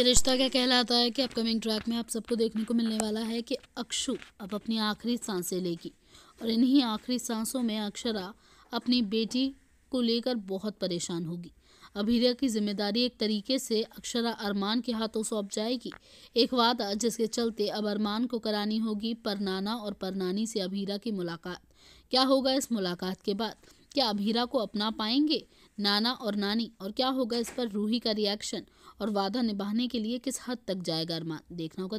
ये रिश्ता क्या कहलाता है कि अपकमिंग ट्रैक में आप सबको देखने को मिलने वाला है कि अक्षु अब अपनी आखिरी साँसें लेगी। और इन्हीं आखिरी सांसों में अक्षरा अपनी बेटी को लेकर बहुत परेशान होगी। अभीरा की ज़िम्मेदारी एक तरीके से अक्षरा अरमान के हाथों सौंप जाएगी। एक वादा जिसके चलते अब अरमान को करानी होगी परनाना और परनानी से अभीरा की मुलाकात। क्या होगा इस मुलाकात के बाद? क्या अभीरा को अपना पाएँगे? नाना और नानी, और क्या होगा इस पर रूही का रिएक्शन और वादा निभाने के लिए किस हद तक जाएगा अरमान? देखना होगा।